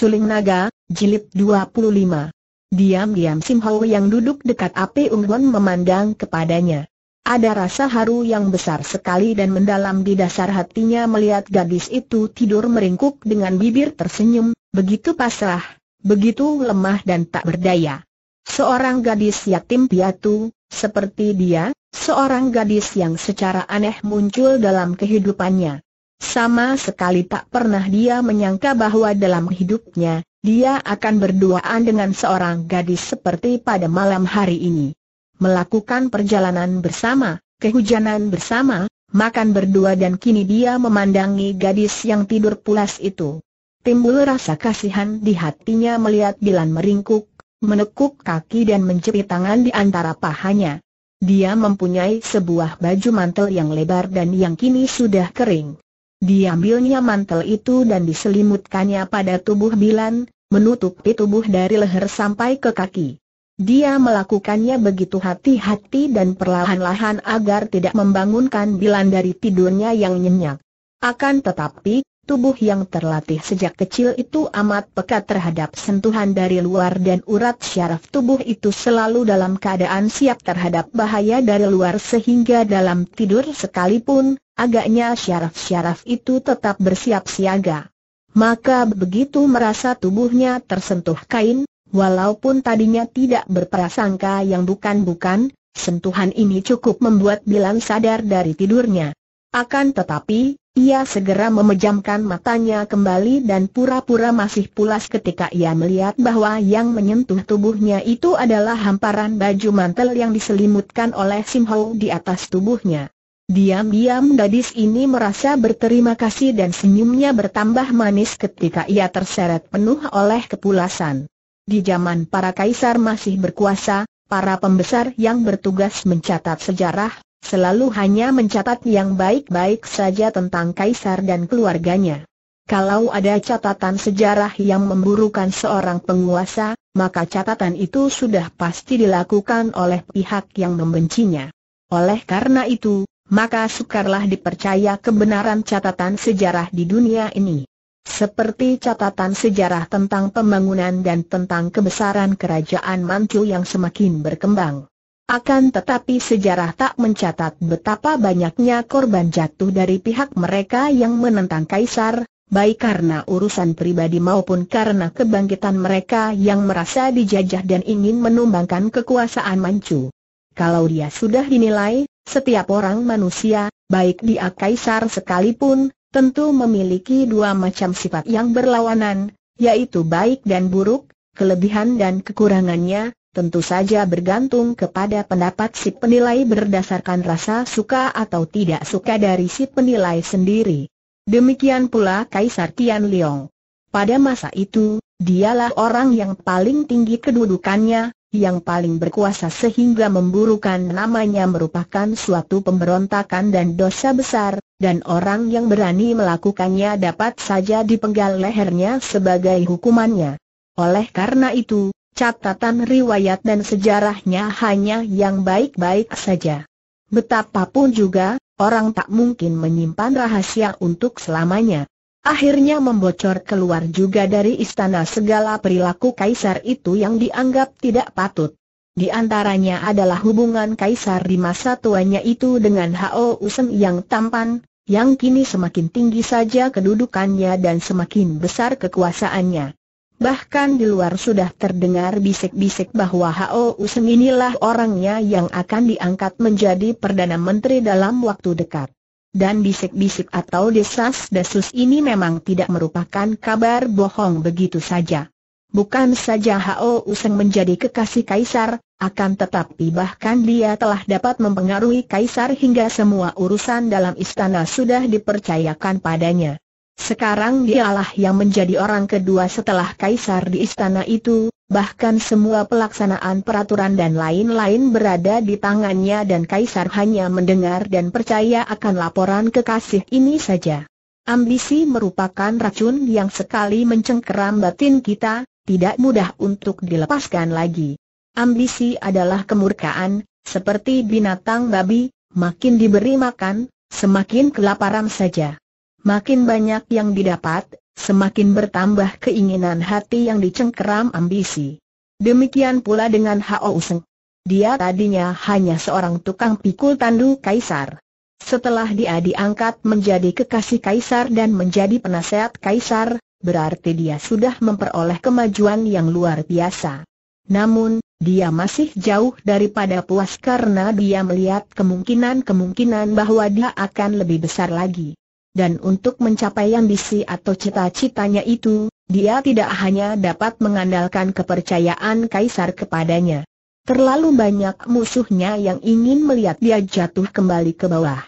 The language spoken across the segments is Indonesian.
Suling Naga, Jilid 25 Diam-diam Sim Ho yang duduk dekat api unggun memandang kepadanya. Ada rasa haru yang besar sekali dan mendalam di dasar hatinya melihat gadis itu tidur meringkuk dengan bibir tersenyum, begitu pasrah, begitu lemah dan tak berdaya. Seorang gadis yatim piatu, seperti dia, seorang gadis yang secara aneh muncul dalam kehidupannya. Sama sekali tak pernah dia menyangka bahwa dalam hidupnya, dia akan berduaan dengan seorang gadis seperti pada malam hari ini. Melakukan perjalanan bersama, kehujanan bersama, makan berdua dan kini dia memandangi gadis yang tidur pulas itu. Timbul rasa kasihan di hatinya melihat Bilan meringkuk, menekuk kaki dan menjepit tangan di antara pahanya. Dia mempunyai sebuah baju mantel yang lebar dan yang kini sudah kering. Diambilnya mantel itu dan diselimutkannya pada tubuh Bilan, menutupi tubuh dari leher sampai ke kaki. Dia melakukannya begitu hati-hati dan perlahan-lahan agar tidak membangunkan Bilan dari tidurnya yang nyenyak. Akan tetapi, tubuh yang terlatih sejak kecil itu amat pekat terhadap sentuhan dari luar dan urat syaraf tubuh itu selalu dalam keadaan siap terhadap bahaya dari luar sehingga dalam tidur sekalipun, agaknya syaraf-syaraf itu tetap bersiap siaga. Maka begitu merasa tubuhnya tersentuh kain, walaupun tadinya tidak berprasangka yang bukan-bukan, sentuhan ini cukup membuat Bilan sadar dari tidurnya. Akan tetapi, ia segera memejamkan matanya kembali dan pura-pura masih pulas ketika ia melihat bahwa yang menyentuh tubuhnya itu adalah hamparan baju mantel yang diselimutkan oleh Sim Ho di atas tubuhnya. Diam-diam gadis ini merasa berterima kasih dan senyumnya bertambah manis ketika ia terseret penuh oleh kepulasan. Di zaman para kaisar masih berkuasa, para pembesar yang bertugas mencatat sejarah, selalu hanya mencatat yang baik-baik saja tentang kaisar dan keluarganya. Kalau ada catatan sejarah yang memburukan seorang penguasa, maka catatan itu sudah pasti dilakukan oleh pihak yang membencinya. Oleh karena itu, maka sukarlah dipercaya kebenaran catatan sejarah di dunia ini. Seperti catatan sejarah tentang pembangunan dan tentang kebesaran kerajaan Manchu yang semakin berkembang. Akan tetapi sejarah tak mencatat betapa banyaknya korban jatuh dari pihak mereka yang menentang kaisar, baik karena urusan pribadi maupun karena kebangkitan mereka yang merasa dijajah dan ingin menumbangkan kekuasaan Manchu. Kalau dia sudah dinilai, setiap orang manusia, baik dia kaisar sekalipun, tentu memiliki dua macam sifat yang berlawanan, yaitu baik dan buruk, kelebihan dan kekurangannya, tentu saja bergantung kepada pendapat si penilai berdasarkan rasa suka atau tidak suka dari si penilai sendiri. Demikian pula Kaisar Tian Leong. Pada masa itu, dialah orang yang paling tinggi kedudukannya, yang paling berkuasa sehingga memburukan namanya merupakan suatu pemberontakan dan dosa besar, dan orang yang berani melakukannya dapat saja dipenggal lehernya sebagai hukumannya. Oleh karena itu, catatan riwayat dan sejarahnya hanya yang baik-baik saja. Betapapun juga, orang tak mungkin menyimpan rahasia untuk selamanya. Akhirnya membocor keluar juga dari istana segala perilaku kaisar itu yang dianggap tidak patut. Di antaranya adalah hubungan kaisar di masa tuanya itu dengan Hao Useng yang tampan, yang kini semakin tinggi saja kedudukannya dan semakin besar kekuasaannya. Bahkan di luar sudah terdengar bisik-bisik bahwa Hao Useng inilah orangnya yang akan diangkat menjadi Perdana Menteri dalam waktu dekat. Dan bisik-bisik atau desas-desus ini memang tidak merupakan kabar bohong begitu saja. Bukan saja Hao Useng menjadi kekasih kaisar, akan tetapi bahkan dia telah dapat mempengaruhi kaisar hingga semua urusan dalam istana sudah dipercayakan padanya. Sekarang dialah yang menjadi orang kedua setelah kaisar di istana itu, bahkan semua pelaksanaan peraturan dan lain-lain berada di tangannya dan kaisar hanya mendengar dan percaya akan laporan kekasih ini saja. Ambisi merupakan racun yang sekali mencengkeram batin kita, tidak mudah untuk dilepaskan lagi. Ambisi adalah kemurkaan, seperti binatang babi, makin diberi makan, semakin kelaparan saja. Makin banyak yang didapat, semakin bertambah keinginan hati yang dicengkeram ambisi. Demikian pula dengan Hao Seng. Dia tadinya hanya seorang tukang pikul tandu kaisar. Setelah dia diangkat menjadi kekasih kaisar dan menjadi penasehat kaisar, berarti dia sudah memperoleh kemajuan yang luar biasa. Namun, dia masih jauh daripada puas karena dia melihat kemungkinan-kemungkinan bahwa dia akan lebih besar lagi. Dan untuk mencapai ambisi atau cita-citanya itu, dia tidak hanya dapat mengandalkan kepercayaan kaisar kepadanya. Terlalu banyak musuhnya yang ingin melihat dia jatuh kembali ke bawah.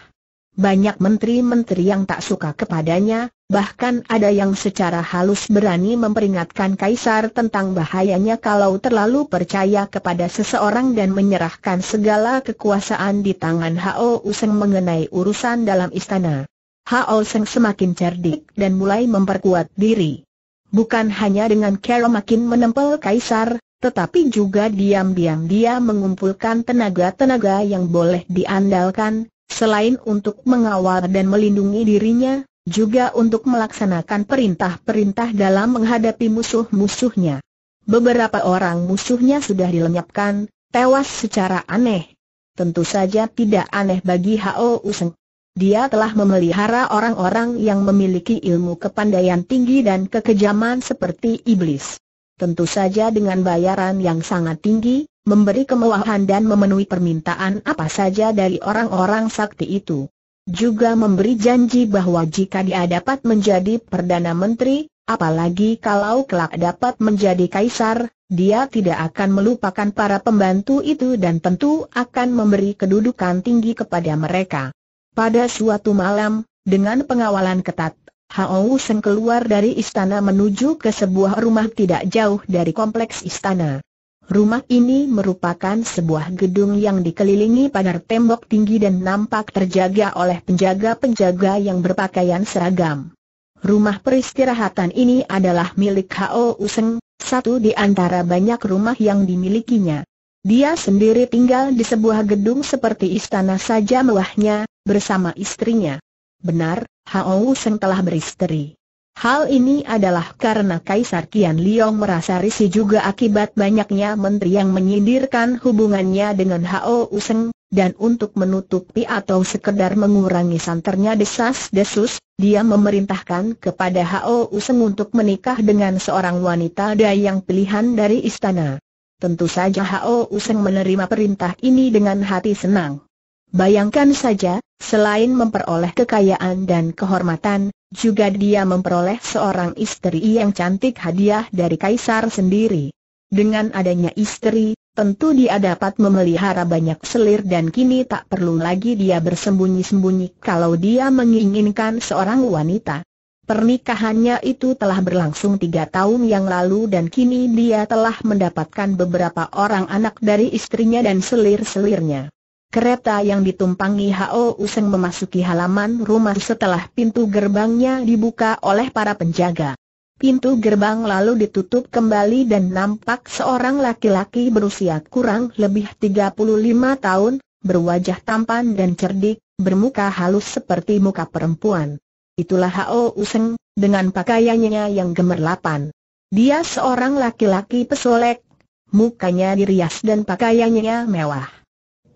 Banyak menteri-menteri yang tak suka kepadanya, bahkan ada yang secara halus berani memperingatkan kaisar tentang bahayanya kalau terlalu percaya kepada seseorang dan menyerahkan segala kekuasaan di tangan Hao Useng mengenai urusan dalam istana. Hao Seng semakin cerdik dan mulai memperkuat diri. Bukan hanya dengan cara makin menempel kaisar, tetapi juga diam-diam dia mengumpulkan tenaga-tenaga yang boleh diandalkan, Selain untuk mengawal dan melindungi dirinya, juga untuk melaksanakan perintah-perintah dalam menghadapi musuh-musuhnya. Beberapa orang musuhnya sudah dilenyapkan, tewas secara aneh. Tentu saja tidak aneh bagi Hao Useng. Dia telah memelihara orang-orang yang memiliki ilmu kepandaian tinggi dan kekejaman seperti iblis. Tentu saja dengan bayaran yang sangat tinggi, memberi kemewahan dan memenuhi permintaan apa saja dari orang-orang sakti itu. Juga memberi janji bahwa jika dia dapat menjadi Perdana Menteri, apalagi kalau kelak dapat menjadi Kaisar, dia tidak akan melupakan para pembantu itu dan tentu akan memberi kedudukan tinggi kepada mereka. Pada suatu malam, dengan pengawalan ketat, Hao Seng keluar dari istana menuju ke sebuah rumah tidak jauh dari kompleks istana. Rumah ini merupakan sebuah gedung yang dikelilingi pagar tembok tinggi dan nampak terjaga oleh penjaga-penjaga yang berpakaian seragam. Rumah peristirahatan ini adalah milik Hao Useng, satu di antara banyak rumah yang dimilikinya. Dia sendiri tinggal di sebuah gedung seperti istana saja mewahnya, bersama istrinya. Benar, Hao Useng telah beristri. Hal ini adalah karena Kaisar Kian Liong merasa risih juga akibat banyaknya menteri yang menyindirkan hubungannya dengan Hao Useng, dan untuk menutupi atau sekedar mengurangi santernya desas-desus, dia memerintahkan kepada Hao Useng untuk menikah dengan seorang wanita dayang pilihan dari istana. Tentu saja Hao Useng menerima perintah ini dengan hati senang. Bayangkan saja, selain memperoleh kekayaan dan kehormatan, juga dia memperoleh seorang istri yang cantik hadiah dari kaisar sendiri. Dengan adanya istri, tentu dia dapat memelihara banyak selir dan kini tak perlu lagi dia bersembunyi-sembunyi kalau dia menginginkan seorang wanita. Pernikahannya itu telah berlangsung tiga tahun yang lalu dan kini dia telah mendapatkan beberapa orang anak dari istrinya dan selir-selirnya. Kereta yang ditumpangi Hao Useng memasuki halaman rumah setelah pintu gerbangnya dibuka oleh para penjaga. Pintu gerbang lalu ditutup kembali dan nampak seorang laki-laki berusia kurang lebih 35 tahun, berwajah tampan dan cerdik, bermuka halus seperti muka perempuan. Itulah Hao Useng, dengan pakaiannya yang gemerlapan. Dia seorang laki-laki pesolek, mukanya dirias dan pakaiannya mewah.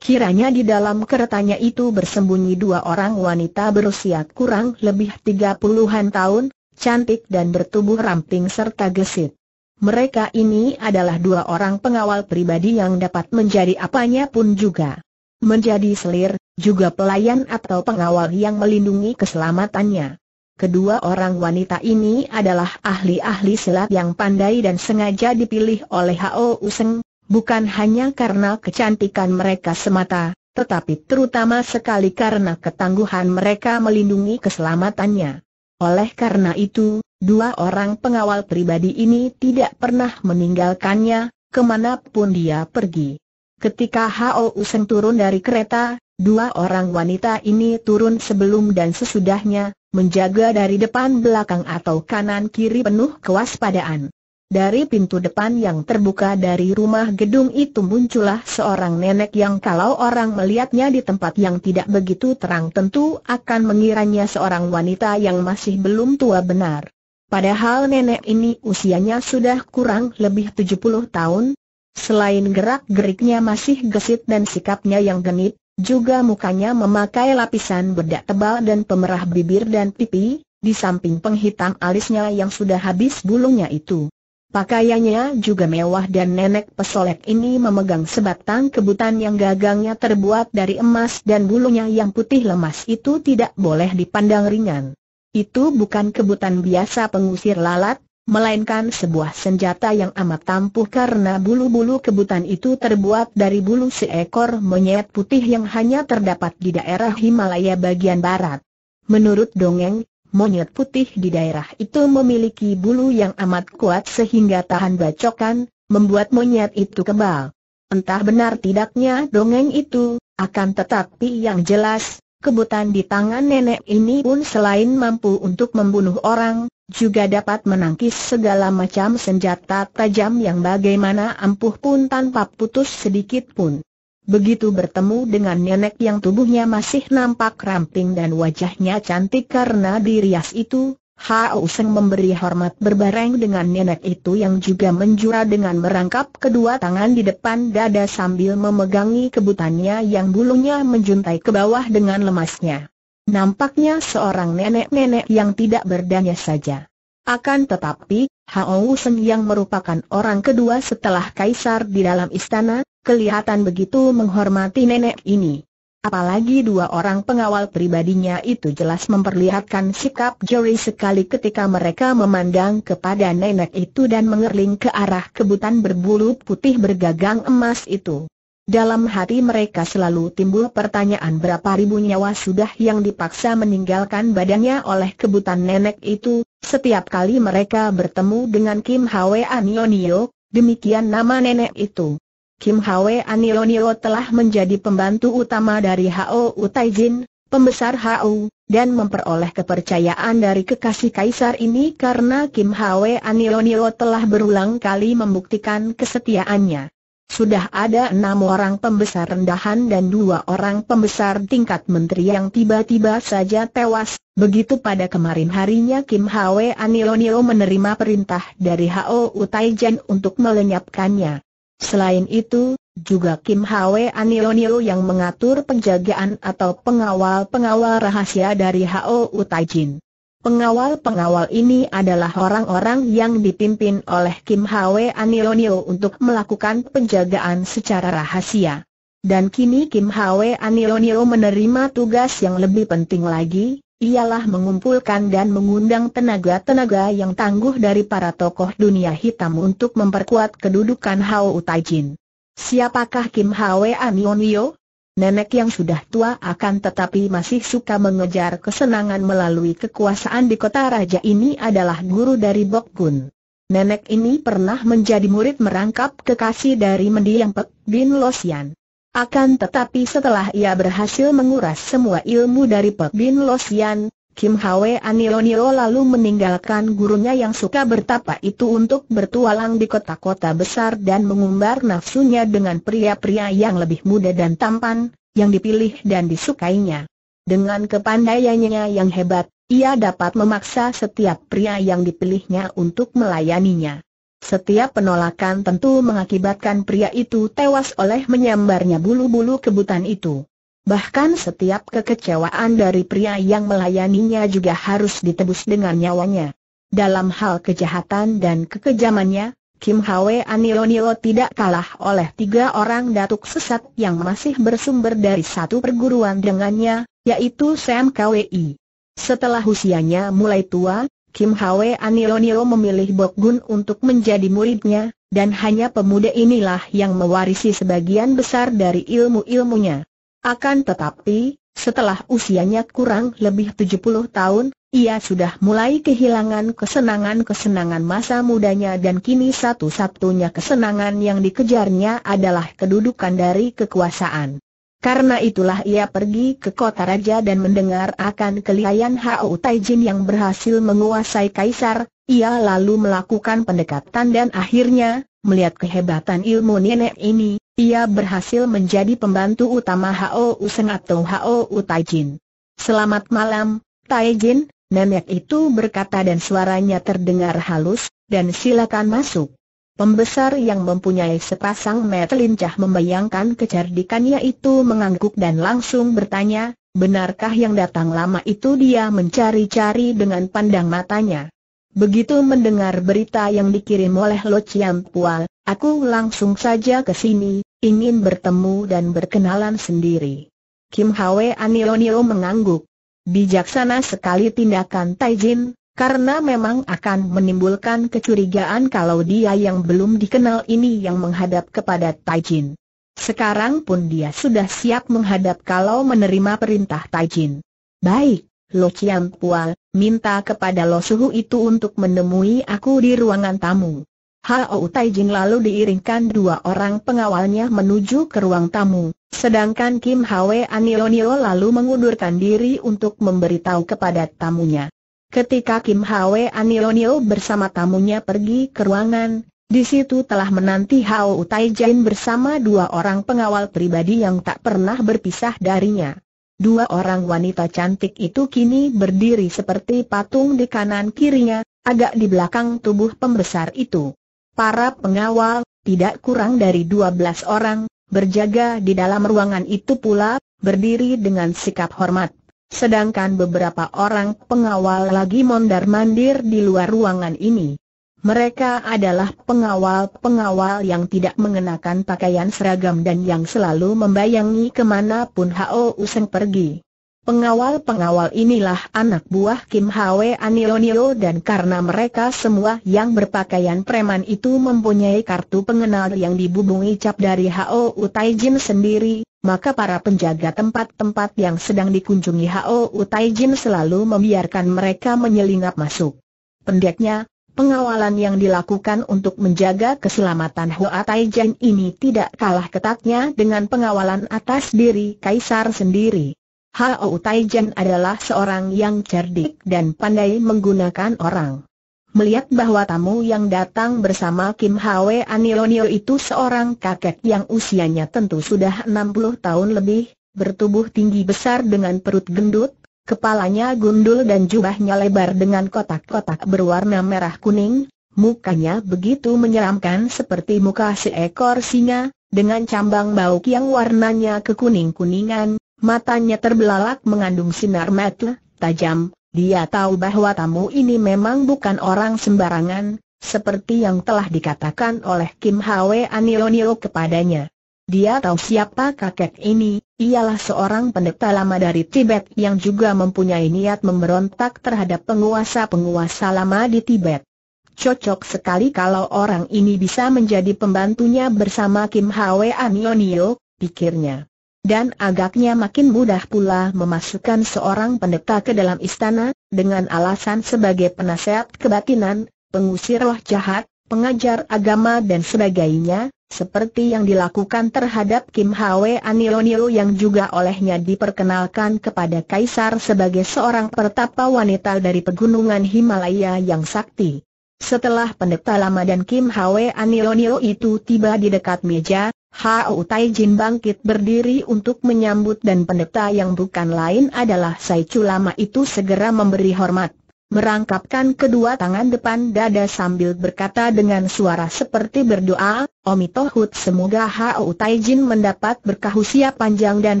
Kiranya di dalam keretanya itu bersembunyi dua orang wanita berusia kurang lebih tiga puluhan tahun, cantik dan bertubuh ramping serta gesit. Mereka ini adalah dua orang pengawal pribadi yang dapat menjadi apanya pun juga. Menjadi selir, juga pelayan atau pengawal yang melindungi keselamatannya. Kedua orang wanita ini adalah ahli-ahli silat yang pandai dan sengaja dipilih oleh Hao Useng, bukan hanya karena kecantikan mereka semata, tetapi terutama sekali karena ketangguhan mereka melindungi keselamatannya. Oleh karena itu, dua orang pengawal pribadi ini tidak pernah meninggalkannya, ke mana pun dia pergi. Ketika Hao Useng turun dari kereta, dua orang wanita ini turun sebelum dan sesudahnya, menjaga dari depan belakang atau kanan kiri penuh kewaspadaan. Dari pintu depan yang terbuka dari rumah gedung itu muncullah seorang nenek yang kalau orang melihatnya di tempat yang tidak begitu terang tentu akan mengiranya seorang wanita yang masih belum tua benar. Padahal nenek ini usianya sudah kurang lebih 70 tahun. Selain gerak-geriknya masih gesit dan sikapnya yang genit, juga mukanya memakai lapisan bedak tebal dan pemerah bibir dan pipi, di samping penghitam alisnya yang sudah habis bulunya itu. Pakaiannya juga mewah dan nenek pesolek ini memegang sebatang kebutan yang gagangnya terbuat dari emas dan bulunya yang putih lemas itu tidak boleh dipandang ringan. Itu bukan kebutan biasa pengusir lalat, melainkan sebuah senjata yang amat tampuh karena bulu-bulu kebutan itu terbuat dari bulu seekor monyet putih yang hanya terdapat di daerah Himalaya bagian barat. Menurut dongeng, monyet putih di daerah itu memiliki bulu yang amat kuat sehingga tahan bacokan, membuat monyet itu kebal. Entah benar tidaknya dongeng itu, akan tetapi yang jelas, kebutan di tangan nenek ini pun selain mampu untuk membunuh orang, juga dapat menangkis segala macam senjata tajam yang bagaimana ampuh pun tanpa putus sedikit pun. Begitu bertemu dengan nenek yang tubuhnya masih nampak ramping dan wajahnya cantik karena dirias itu, Hao Seng memberi hormat berbareng dengan nenek itu yang juga menjura dengan merangkap kedua tangan di depan dada sambil memegangi kebutannya yang bulunya menjuntai ke bawah dengan lemasnya. Nampaknya seorang nenek-nenek yang tidak berdaya saja. Akan tetapi, Hao Seng yang merupakan orang kedua setelah kaisar di dalam istana, kelihatan begitu menghormati nenek ini. Apalagi dua orang pengawal pribadinya itu jelas memperlihatkan sikap jeri sekali ketika mereka memandang kepada nenek itu dan mengerling ke arah kebutan berbulu putih bergagang emas itu. Dalam hati mereka selalu timbul pertanyaan berapa ribu nyawa sudah yang dipaksa meninggalkan badannya oleh kebutan nenek itu, setiap kali mereka bertemu dengan Kim Hwe Anionio, demikian nama nenek itu. Kim Hwe Anilonio telah menjadi pembantu utama dari Hao Utaijin, pembesar Hao, dan memperoleh kepercayaan dari kekasih kaisar ini karena Kim Hwe Anilonio telah berulang kali membuktikan kesetiaannya. Sudah ada enam orang pembesar rendahan dan dua orang pembesar tingkat menteri yang tiba-tiba saja tewas, begitu pada kemarin harinya Kim Hwe Anilonio menerima perintah dari Hao Utaijin untuk melenyapkannya. Selain itu, juga Kim Hwe Anilonio yang mengatur penjagaan atau pengawal-pengawal rahasia dari Ho Utaijin. Pengawal-pengawal ini adalah orang-orang yang dipimpin oleh Kim Hwe Anilonio untuk melakukan penjagaan secara rahasia. Dan kini Kim Hwe Anilonio menerima tugas yang lebih penting lagi, ialah mengumpulkan dan mengundang tenaga-tenaga yang tangguh dari para tokoh dunia hitam untuk memperkuat kedudukan Hao Utajin. Siapakah Kim Hwe Anionio? Nenek yang sudah tua akan tetapi masih suka mengejar kesenangan melalui kekuasaan di kota raja ini adalah guru dari Bok Gun. Nenek ini pernah menjadi murid merangkap kekasih dari mendiang Pek Bin Losian. Akan tetapi setelah ia berhasil menguras semua ilmu dari Pek Bin Losian, Kim Hwe Anilonio lalu meninggalkan gurunya yang suka bertapa itu untuk bertualang di kota-kota besar dan mengumbar nafsunya dengan pria-pria yang lebih muda dan tampan, yang dipilih dan disukainya. Dengan kepandaiannya yang hebat, ia dapat memaksa setiap pria yang dipilihnya untuk melayaninya. Setiap penolakan tentu mengakibatkan pria itu tewas oleh menyambarnya bulu-bulu kebutan itu. Bahkan setiap kekecewaan dari pria yang melayaninya juga harus ditebus dengan nyawanya. Dalam hal kejahatan dan kekejamannya, Kim Hwe Anilonio tidak kalah oleh tiga orang datuk sesat yang masih bersumber dari satu perguruan dengannya, yaitu Sam Kwi. Setelah usianya mulai tua, Kim Hwe Anilonio memilih Bok Gun untuk menjadi muridnya, dan hanya pemuda inilah yang mewarisi sebagian besar dari ilmu-ilmunya. Akan tetapi, setelah usianya kurang lebih 70 tahun, ia sudah mulai kehilangan kesenangan-kesenangan masa mudanya dan kini satu-satunya kesenangan yang dikejarnya adalah kedudukan dari kekuasaan. Karena itulah ia pergi ke kota raja dan mendengar akan kelihayan Hao Taijin yang berhasil menguasai kaisar, ia lalu melakukan pendekatan dan akhirnya, melihat kehebatan ilmu nenek ini, ia berhasil menjadi pembantu utama Hao Useng atau Hao Taijin. Selamat malam, Taijin, Nenek itu berkata dan suaranya terdengar halus, dan silakan masuk. Pembesar yang mempunyai sepasang mata lincah membayangkan kecerdikannya itu mengangguk dan langsung bertanya, benarkah yang datang lama itu dia mencari-cari dengan pandang matanya. Begitu mendengar berita yang dikirim oleh Lo Chiam Pua, aku langsung saja ke sini, ingin bertemu dan berkenalan sendiri. Kim Hwe Anilonio mengangguk. Bijaksana sekali tindakan Taijin, karena memang akan menimbulkan kecurigaan kalau dia yang belum dikenal ini yang menghadap kepada Taijin. Sekarang pun dia sudah siap menghadap kalau menerima perintah Taijin. Baik, Lo Chiam Pua, minta kepada Lo Suhu itu untuk menemui aku di ruangan tamu. Hao Taijin lalu diiringkan dua orang pengawalnya menuju ke ruang tamu, sedangkan Kim Hwe Anilonio lalu mengundurkan diri untuk memberitahu kepada tamunya. Ketika Kim Hwe Anilonio bersama tamunya pergi ke ruangan, di situ telah menanti Hao Taijin bersama dua orang pengawal pribadi yang tak pernah berpisah darinya. Dua orang wanita cantik itu kini berdiri seperti patung di kanan kirinya, agak di belakang tubuh pembesar itu. Para pengawal, tidak kurang dari 12 orang, berjaga di dalam ruangan itu pula, berdiri dengan sikap hormat. Sedangkan beberapa orang pengawal lagi mondar-mandir di luar ruangan ini. Mereka adalah pengawal-pengawal yang tidak mengenakan pakaian seragam dan yang selalu membayangi ke mana pun Hao Useng pergi. Pengawal-pengawal inilah anak buah Kim Hwe Anilonio dan karena mereka semua yang berpakaian preman itu mempunyai kartu pengenal yang dibubungi cap dari Hao Utaijin sendiri, maka para penjaga tempat-tempat yang sedang dikunjungi Hao Utaijin selalu membiarkan mereka menyelinap masuk. Pendeknya, pengawalan yang dilakukan untuk menjaga keselamatan Hoa Taijin ini tidak kalah ketatnya dengan pengawalan atas diri Kaisar sendiri. Hao Taijian adalah seorang yang cerdik dan pandai menggunakan orang. Melihat bahwa tamu yang datang bersama Kim Hwe Anilonio itu seorang kakek yang usianya tentu sudah 60 tahun lebih, bertubuh tinggi besar dengan perut gendut, kepalanya gundul dan jubahnya lebar dengan kotak-kotak berwarna merah kuning, mukanya begitu menyeramkan seperti muka seekor singa, dengan cambang bauk yang warnanya kekuning-kuningan, Matanya terbelalak mengandung sinar mata tajam, dia tahu bahwa tamu ini memang bukan orang sembarangan, seperti yang telah dikatakan oleh Kim Hwe Anilonio kepadanya. Dia tahu siapa kakek ini, ialah seorang pendeta lama dari Tibet yang juga mempunyai niat memberontak terhadap penguasa-penguasa lama di Tibet. Cocok sekali kalau orang ini bisa menjadi pembantunya bersama Kim Hwe Anilonio, pikirnya. Dan agaknya makin mudah pula memasukkan seorang pendeta ke dalam istana, dengan alasan sebagai penasehat kebatinan, pengusir roh jahat, pengajar agama dan sebagainya, seperti yang dilakukan terhadap Kim Hwe Anilonio yang juga olehnya diperkenalkan kepada Kaisar sebagai seorang pertapa wanita dari pegunungan Himalaya yang sakti. Setelah pendeta lama dan Kim Hwe Anilonio itu tiba di dekat meja, Hao Taijin bangkit berdiri untuk menyambut dan pendeta yang bukan lain adalah Sai Chu Lama itu segera memberi hormat. Merangkapkan kedua tangan depan dada sambil berkata dengan suara seperti berdoa, Omitohut semoga Hao Taijin mendapat berkah usia panjang dan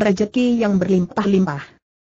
rejeki yang berlimpah-limpah.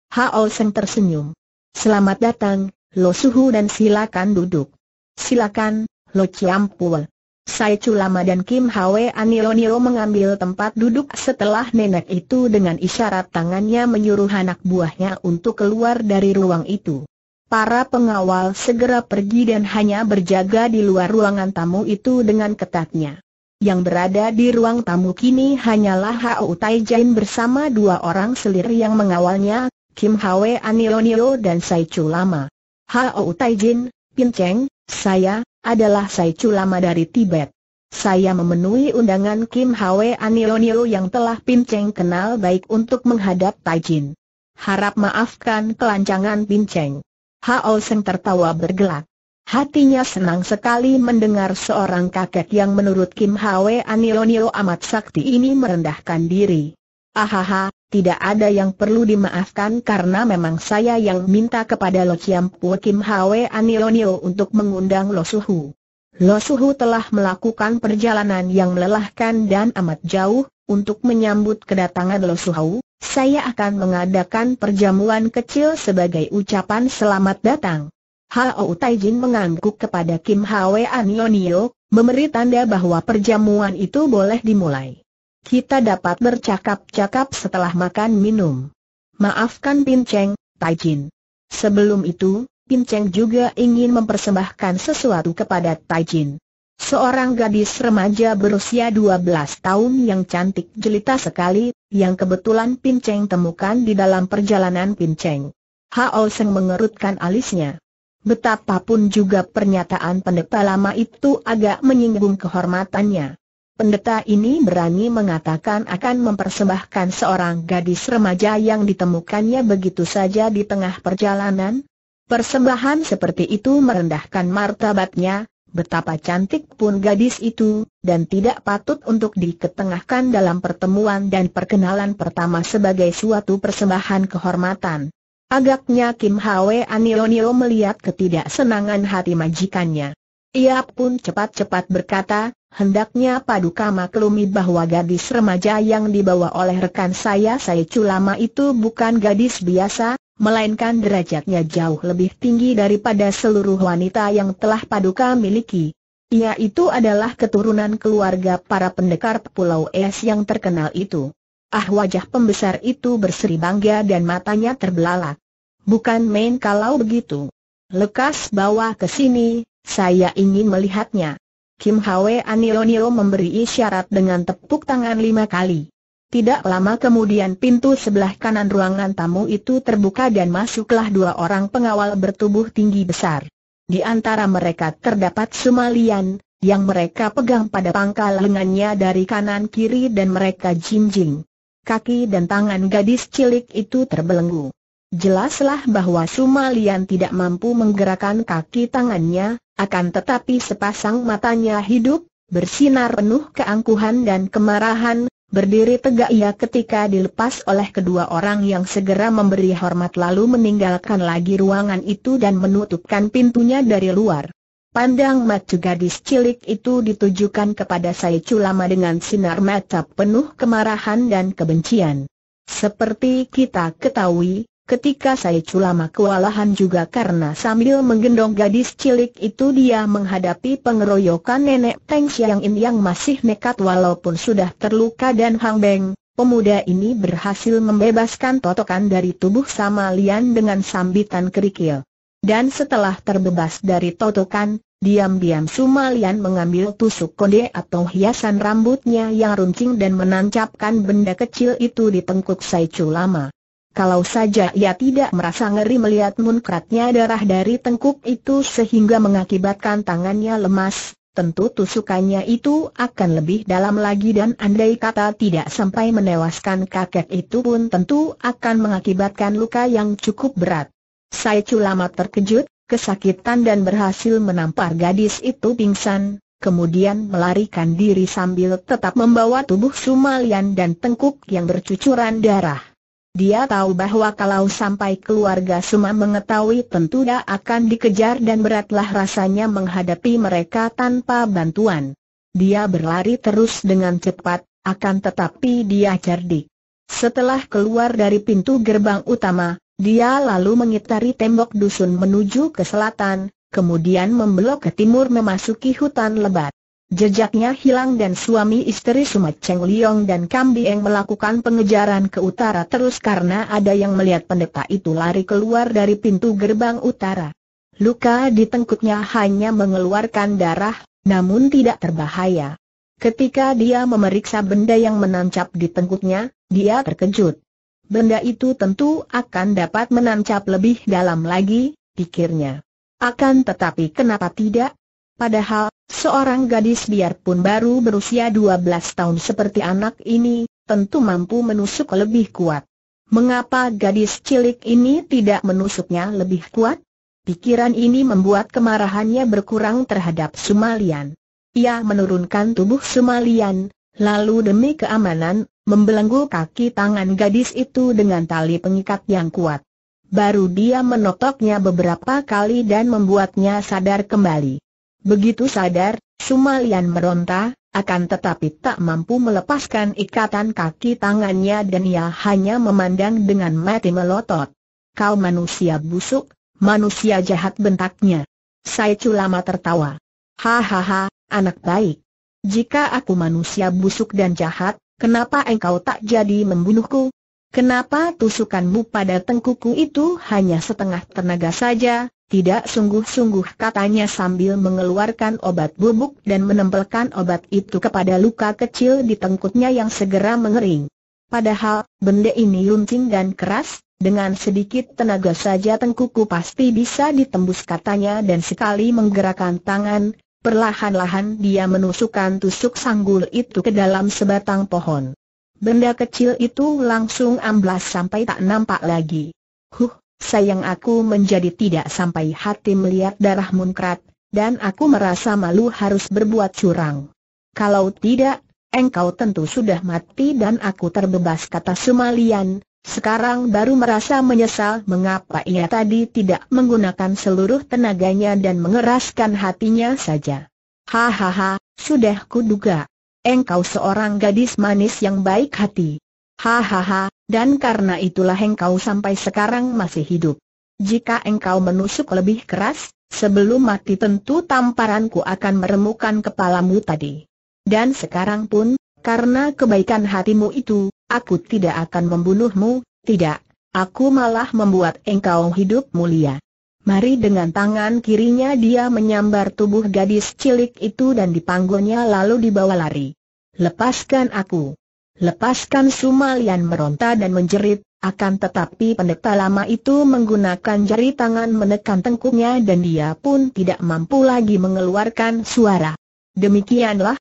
Hao Seng tersenyum. Selamat datang, Lo Suhu dan silakan duduk. Silakan, Lo Chiampul. Sai Lama dan Kim Hwe Anilonio mengambil tempat duduk setelah nenek itu dengan isyarat tangannya menyuruh anak buahnya untuk keluar dari ruang itu. Para pengawal segera pergi dan hanya berjaga di luar ruangan tamu itu dengan ketatnya. Yang berada di ruang tamu kini hanyalah Hao Taijain bersama dua orang selir yang mengawalnya, Kim Hwe Anilonio dan Sai Lama. Hao Taijin, Pinceng, saya, adalah Sai Lama dari Tibet. Saya memenuhi undangan Kim Hwe Anilonio yang telah Pinceng kenal baik untuk menghadap Taijin. Harap maafkan kelancangan Pinceng. Hao Seng tertawa bergelak. Hatinya senang sekali mendengar seorang kakek yang menurut Kim Hwe Anilonio amat sakti ini merendahkan diri. Ahaha, tidak ada yang perlu dimaafkan karena memang saya yang minta kepada Lo Chiam Po Kim Hwe Anilonio untuk mengundang Lo Suhu. Lo Suhu telah melakukan perjalanan yang melelahkan dan amat jauh, untuk menyambut kedatangan Lo Suhu, saya akan mengadakan perjamuan kecil sebagai ucapan selamat datang. Hao Taijin mengangguk kepada Kim Hwe Anilonio, memberi tanda bahwa perjamuan itu boleh dimulai. Kita dapat bercakap-cakap setelah makan minum. Maafkan Pinceng, Taijin. Sebelum itu, Pinceng juga ingin mempersembahkan sesuatu kepada Taijin. Seorang gadis remaja berusia 12 tahun yang cantik jelita sekali, yang kebetulan Pinceng temukan di dalam perjalanan Pinceng. Hao Seng mengerutkan alisnya. Betapapun juga pernyataan pendeta lama itu agak menyinggung kehormatannya. Pendeta ini berani mengatakan akan mempersembahkan seorang gadis remaja yang ditemukannya begitu saja di tengah perjalanan. Persembahan seperti itu merendahkan martabatnya, betapa cantik pun gadis itu, dan tidak patut untuk diketengahkan dalam pertemuan dan perkenalan pertama sebagai suatu persembahan kehormatan. Agaknya Kim Hwe Anilonio melihat ketidaksenangan hati majikannya. Ia pun cepat-cepat berkata, hendaknya Paduka maklumi bahwa gadis remaja yang dibawa oleh rekan saya saya culama itu bukan gadis biasa, melainkan derajatnya jauh lebih tinggi daripada seluruh wanita yang telah Paduka miliki. Ia itu adalah keturunan keluarga para pendekar Pulau Es yang terkenal itu. Ah wajah pembesar itu berseri bangga dan matanya terbelalak. Bukan main kalau begitu. Lekas bawa ke sini, saya ingin melihatnya. Kim Hwe Anilonio memberi isyarat dengan tepuk tangan lima kali. Tidak lama kemudian pintu sebelah kanan ruangan tamu itu terbuka dan masuklah dua orang pengawal bertubuh tinggi besar. Di antara mereka terdapat Sumalian, yang mereka pegang pada pangkal lengannya dari kanan kiri dan mereka jinjing. Kaki dan tangan gadis cilik itu terbelenggu. Jelaslah bahwa Sumalian tidak mampu menggerakkan kaki tangannya, akan tetapi sepasang matanya hidup, bersinar penuh keangkuhan dan kemarahan, berdiri tegak ia ketika dilepas oleh kedua orang yang segera memberi hormat lalu meninggalkan lagi ruangan itu dan menutupkan pintunya dari luar. Pandang mata gadis cilik itu ditujukan kepada saya Culama dengan sinar mata penuh kemarahan dan kebencian. Seperti kita ketahui, Ketika saya culama kewalahan juga karena sambil menggendong gadis cilik itu dia menghadapi pengeroyokan nenek Teng Siang In yang masih nekat walaupun sudah terluka dan Hang Beng, pemuda ini berhasil membebaskan totokan dari tubuh Samalian dengan sambitan kerikil. Dan setelah terbebas dari totokan, diam-diam Sumalian mengambil tusuk konde atau hiasan rambutnya yang runcing dan menancapkan benda kecil itu di tengkuk saya culama. Kalau saja ia tidak merasa ngeri melihat munkratnya darah dari tengkuk itu sehingga mengakibatkan tangannya lemas, tentu tusukannya itu akan lebih dalam lagi dan andai kata tidak sampai menewaskan kakek itu pun tentu akan mengakibatkan luka yang cukup berat. Saya culama terkejut, kesakitan dan berhasil menampar gadis itu pingsan, kemudian melarikan diri sambil tetap membawa tubuh Sumalian dan tengkuk yang bercucuran darah. Dia tahu bahwa kalau sampai keluarga Suma mengetahui tentu dia akan dikejar dan beratlah rasanya menghadapi mereka tanpa bantuan. Dia berlari terus dengan cepat, akan tetapi dia cerdik. Setelah keluar dari pintu gerbang utama, dia lalu mengitari tembok dusun menuju ke selatan, kemudian membelok ke timur memasuki hutan lebat. Jejaknya hilang dan suami istri Sumat Cheng Liong dan Kam Bieng melakukan pengejaran ke utara terus karena ada yang melihat pendeta itu lari keluar dari pintu gerbang utara. Luka di tengkuknya hanya mengeluarkan darah, namun tidak terbahaya. Ketika dia memeriksa benda yang menancap di tengkuknya, dia terkejut. Benda itu tentu akan dapat menancap lebih dalam lagi, pikirnya. Akan tetapi kenapa tidak? Padahal, seorang gadis biarpun baru berusia 12 tahun seperti anak ini, tentu mampu menusuk lebih kuat. Mengapa gadis cilik ini tidak menusuknya lebih kuat? Pikiran ini membuat kemarahannya berkurang terhadap Sumalian. Ia menurunkan tubuh Sumalian, lalu demi keamanan, membelenggu kaki tangan gadis itu dengan tali pengikat yang kuat. Baru dia menotoknya beberapa kali dan membuatnya sadar kembali. Begitu sadar, Sumalian meronta, akan tetapi tak mampu melepaskan ikatan kaki tangannya dan ia hanya memandang dengan mati melotot. Kau manusia busuk, manusia jahat bentaknya. Sai Culama tertawa. Hahaha, anak baik. Jika aku manusia busuk dan jahat, kenapa engkau tak jadi membunuhku? Kenapa tusukanmu pada tengkuku itu hanya setengah tenaga saja, tidak sungguh-sungguh katanya sambil mengeluarkan obat bubuk dan menempelkan obat itu kepada luka kecil di tengkutnya yang segera mengering. Padahal, benda ini luncing dan keras, dengan sedikit tenaga saja tengkuku pasti bisa ditembus katanya dan sekali menggerakkan tangan, perlahan-lahan dia menusukkan tusuk sanggul itu ke dalam sebatang pohon. Benda kecil itu langsung amblas sampai tak nampak lagi. Huh, sayang aku menjadi tidak sampai hati melihat darah munkrat, dan aku merasa malu harus berbuat curang. Kalau tidak, engkau tentu sudah mati dan aku terbebas kata Sumalian, sekarang baru merasa menyesal mengapa ia tadi tidak menggunakan seluruh tenaganya dan mengeraskan hatinya saja. Hahaha, sudah kuduga. Engkau seorang gadis manis yang baik hati. Hahaha, dan karena itulah engkau sampai sekarang masih hidup. Jika engkau menusuk lebih keras, sebelum mati tentu tamparanku akan meremukan kepalamu tadi. Dan sekarang pun, karena kebaikan hatimu itu, aku tidak akan membunuhmu, tidak, aku malah membuat engkau hidup mulia. Mari dengan tangan kirinya dia menyambar tubuh gadis cilik itu dan dipanggulnya lalu dibawa lari. Lepaskan aku. Lepaskan Sumalian meronta dan menjerit, akan tetapi pendeta lama itu menggunakan jari tangan menekan tengkuknya dan dia pun tidak mampu lagi mengeluarkan suara. Demikianlah,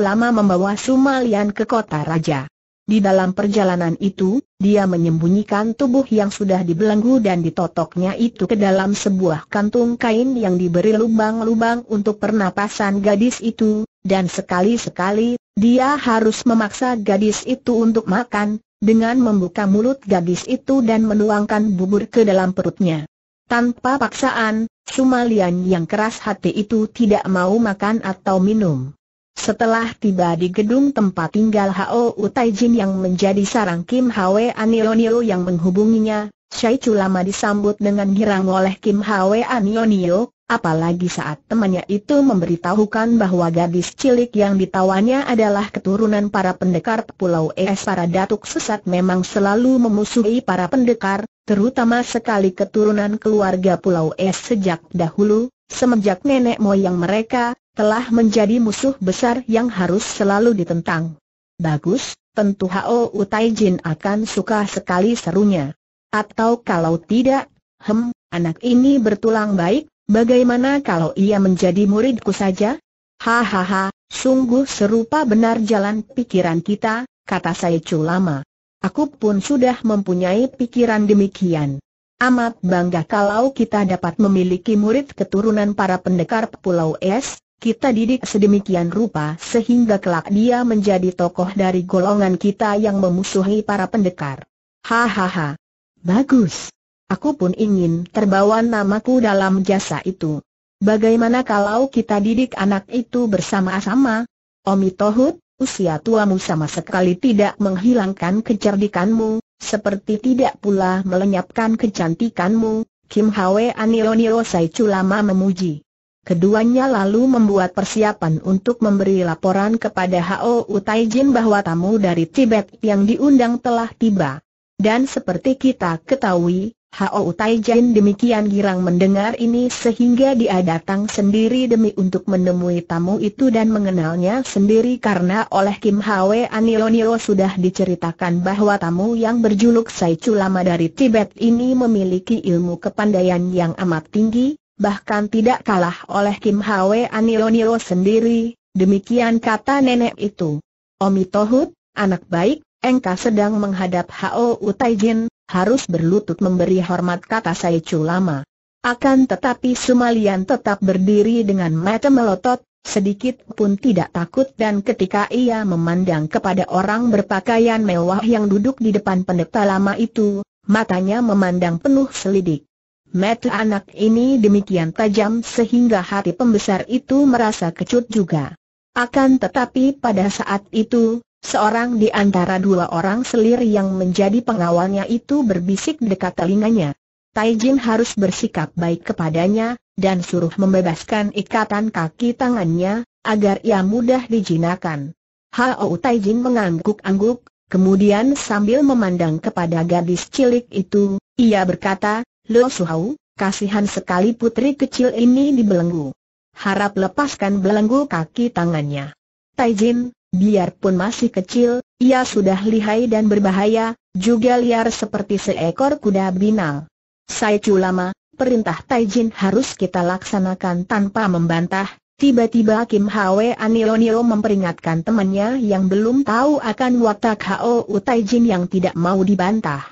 lama membawa Sumalian ke kota raja. Di dalam perjalanan itu, dia menyembunyikan tubuh yang sudah dibelenggu dan ditotoknya itu ke dalam sebuah kantung kain yang diberi lubang-lubang untuk pernapasan gadis itu, dan sekali-sekali, dia harus memaksa gadis itu untuk makan, dengan membuka mulut gadis itu dan menuangkan bubur ke dalam perutnya. Tanpa paksaan, Sumalian yang keras hati itu tidak mau makan atau minum. Setelah tiba di gedung tempat tinggal Hao Utaijin yang menjadi sarang Kim Hwe Anionio yang menghubunginya, Syai Lama disambut dengan girang oleh Kim Hwe Anionio, Apalagi saat temannya itu memberitahukan bahwa gadis cilik yang ditawannya adalah keturunan para pendekar Pulau Es. Para datuk sesat memang selalu memusuhi para pendekar, terutama sekali keturunan keluarga Pulau Es sejak dahulu, semenjak nenek moyang mereka, telah menjadi musuh besar yang harus selalu ditentang. Bagus, tentu Hao Utaijin akan suka sekali serunya. Atau kalau tidak, hem, anak ini bertulang baik, Bagaimana kalau ia menjadi muridku saja? Hahaha, sungguh serupa benar jalan pikiran kita, kata saya Lama. Aku pun sudah mempunyai pikiran demikian. Amat bangga kalau kita dapat memiliki murid keturunan para pendekar Pulau Es, kita didik sedemikian rupa sehingga kelak dia menjadi tokoh dari golongan kita yang memusuhi para pendekar. Hahaha. Bagus. Aku pun ingin terbawa namaku dalam jasa itu. Bagaimana kalau kita didik anak itu bersama-sama? Omi Tohut, usia tuamu sama sekali tidak menghilangkan kecerdikanmu, seperti tidak pula melenyapkan kecantikanmu, Kim Hwe Anionio Saichu lama memuji. Keduanya lalu membuat persiapan untuk memberi laporan kepada Hao Utaijin bahwa tamu dari Tibet yang diundang telah tiba. Dan seperti kita ketahui, Hao Taijan demikian girang mendengar ini sehingga dia datang sendiri demi untuk menemui tamu itu dan mengenalnya sendiri karena oleh Kim Hwe Anilonio sudah diceritakan bahwa tamu yang berjuluk Sai Lama dari Tibet ini memiliki ilmu kepandaian yang amat tinggi, bahkan tidak kalah oleh Kim Hwe Anilonio sendiri, demikian kata nenek itu. Omi Tohut, anak baik, engkau sedang menghadap Hao Utaijin, harus berlutut memberi hormat kata Saichu lama. Akan tetapi Sumalian tetap berdiri dengan mata melotot, sedikit pun tidak takut dan ketika ia memandang kepada orang berpakaian mewah yang duduk di depan pendeta lama itu, matanya memandang penuh selidik. Mata anak ini demikian tajam sehingga hati pembesar itu merasa kecut juga. Akan tetapi pada saat itu, seorang di antara dua orang selir yang menjadi pengawalnya itu berbisik dekat telinganya. Taijin harus bersikap baik kepadanya, dan suruh membebaskan ikatan kaki tangannya, agar ia mudah dijinakan. Hao Taijin mengangguk-angguk, kemudian sambil memandang kepada gadis cilik itu, ia berkata, Lo Suhau, kasihan sekali putri kecil ini dibelenggu. Harap lepaskan belenggu kaki tangannya. Taijin, biarpun masih kecil, ia sudah lihai dan berbahaya, juga liar seperti seekor kuda binal. Sai Lama, perintah Taijin harus kita laksanakan tanpa membantah. Tiba-tiba Kim Hwe Anilonio memperingatkan temannya yang belum tahu akan watak Hao Taijin yang tidak mau dibantah.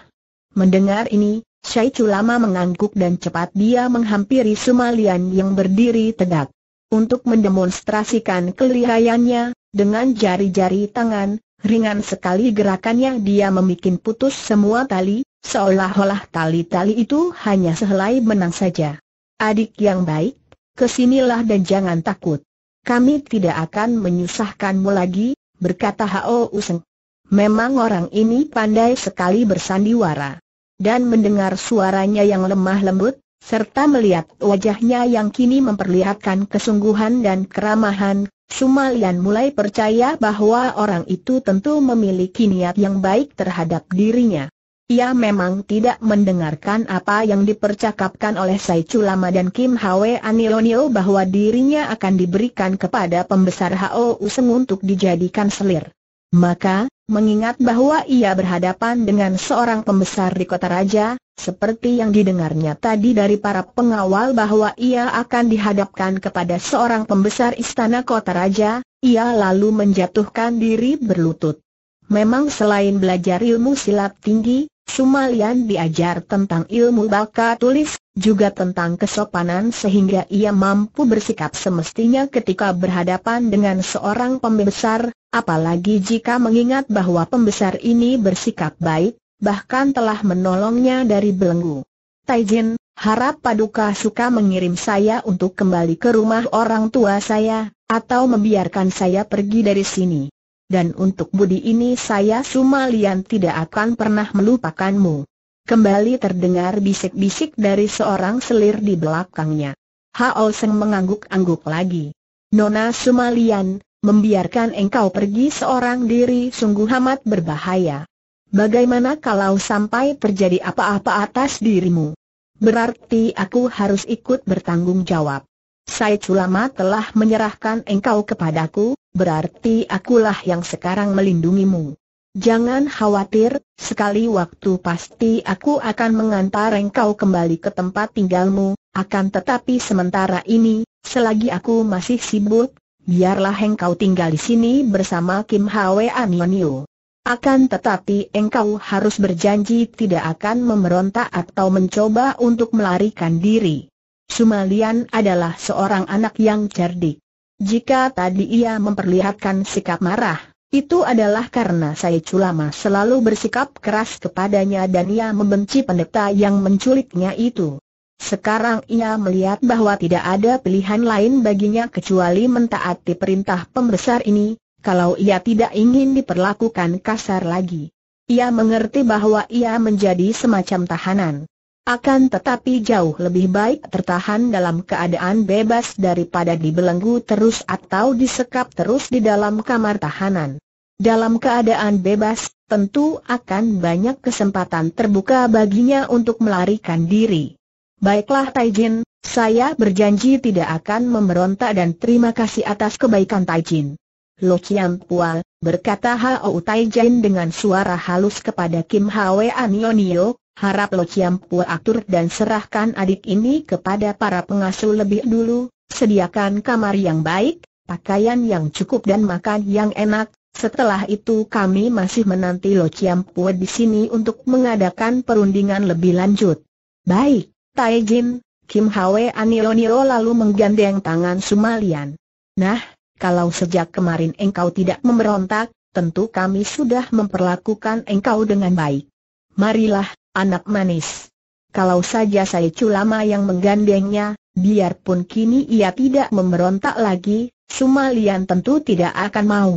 Mendengar ini, Sai Lama mengangguk dan cepat dia menghampiri Sumalian yang berdiri tegak. Untuk mendemonstrasikan kelihayannya, dengan jari-jari tangan, ringan sekali gerakannya dia membuat putus semua tali, Seolah-olah tali-tali itu hanya sehelai benang saja. Adik yang baik, ke sinilah dan jangan takut. Kami tidak akan menyusahkanmu lagi, berkata Hao Useng. Memang orang ini pandai sekali bersandiwara. Dan mendengar suaranya yang lemah lembut, serta melihat wajahnya yang kini memperlihatkan kesungguhan dan keramahan, Sumalian mulai percaya bahwa orang itu tentu memiliki niat yang baik terhadap dirinya. Ia memang tidak mendengarkan apa yang dipercakapkan oleh Sai Lama dan Kim Hwe Anilonio bahwa dirinya akan diberikan kepada pembesar Hao Useng untuk dijadikan selir. Maka, mengingat bahwa ia berhadapan dengan seorang pembesar di kota raja, seperti yang didengarnya tadi dari para pengawal bahwa ia akan dihadapkan kepada seorang pembesar istana kota raja, ia lalu menjatuhkan diri berlutut. Memang selain belajar ilmu silat tinggi, Sumalian diajar tentang ilmu baka tulis, juga tentang kesopanan sehingga ia mampu bersikap semestinya ketika berhadapan dengan seorang pembesar, apalagi jika mengingat bahwa pembesar ini bersikap baik, bahkan telah menolongnya dari belenggu. Taijin, harap Paduka suka mengirim saya untuk kembali ke rumah orang tua saya, atau membiarkan saya pergi dari sini dan untuk budi ini saya Sumalian tidak akan pernah melupakanmu. Kembali terdengar bisik-bisik dari seorang selir di belakangnya. Hao Seng mengangguk-angguk lagi. Nona Sumalian, membiarkan engkau pergi seorang diri sungguh amat berbahaya. Bagaimana kalau sampai terjadi apa-apa atas dirimu? Berarti aku harus ikut bertanggung jawab. Sai Culama telah menyerahkan engkau kepadaku, berarti akulah yang sekarang melindungimu. Jangan khawatir, sekali waktu pasti aku akan mengantar engkau kembali ke tempat tinggalmu, akan tetapi sementara ini, selagi aku masih sibuk, biarlah engkau tinggal di sini bersama Kim Hwe Anionio. Akan tetapi engkau harus berjanji tidak akan memberontak atau mencoba untuk melarikan diri. Sumalian adalah seorang anak yang cerdik. Jika tadi ia memperlihatkan sikap marah, itu adalah karena saya Culama selalu bersikap keras kepadanya dan ia membenci pendeta yang menculiknya itu. Sekarang ia melihat bahwa tidak ada pilihan lain baginya kecuali mentaati perintah pembesar ini, kalau ia tidak ingin diperlakukan kasar lagi. Ia mengerti bahwa ia menjadi semacam tahanan. Akan tetapi jauh lebih baik tertahan dalam keadaan bebas daripada dibelenggu terus atau disekap terus di dalam kamar tahanan. Dalam keadaan bebas, tentu akan banyak kesempatan terbuka baginya untuk melarikan diri. Baiklah Taijin, saya berjanji tidak akan memberontak dan terima kasih atas kebaikan Taijin. Lo Chiam Pua, berkata Hao Taijin dengan suara halus kepada Kim Hwe Anionio, Harap Lo Ciampu atur dan serahkan adik ini kepada para pengasuh lebih dulu, sediakan kamar yang baik, pakaian yang cukup dan makan yang enak, setelah itu kami masih menanti Lo Ciampu di sini untuk mengadakan perundingan lebih lanjut. Baik, Taijin, Kim Hwe Aniloniro lalu menggandeng tangan Sumalian. Nah, kalau sejak kemarin engkau tidak memberontak, tentu kami sudah memperlakukan engkau dengan baik. Marilah, anak manis. Kalau saja saya culama yang menggandengnya, biarpun kini ia tidak memberontak lagi, Sumalian tentu tidak akan mau.